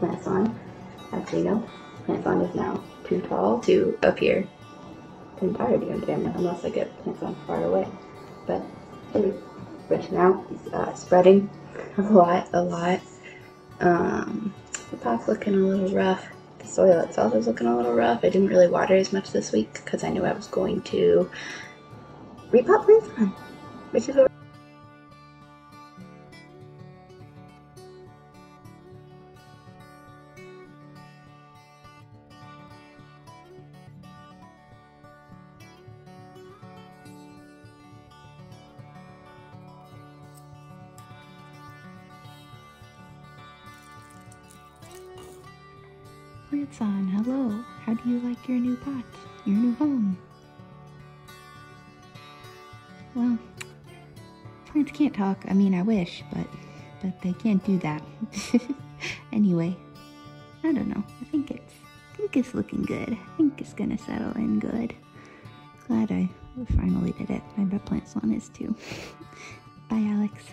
On, as we know, on is now too tall to appear entirety on camera unless I get plants on far away. But he's branching out, he's uh, spreading a lot, a lot. Um, the pot's looking a little rough. The soil itself is looking a little rough. I didn't really water as much this week because I knew I was going to repot plants on, which is what Plants on, hello. How do you like your new pot? Your new home? Well, plants can't talk. I mean, I wish, but but they can't do that. anyway, I don't know. I think it's I think it's looking good. I think it's gonna settle in good. Glad I finally did it. I bet Plant Salon is too. Bye, Alex.